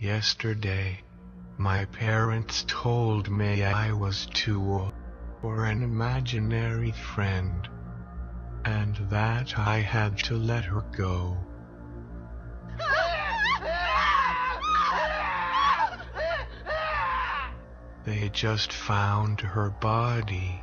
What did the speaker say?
Yesterday, my parents told me I was too old for an imaginary friend, and that I had to let her go. They just found her body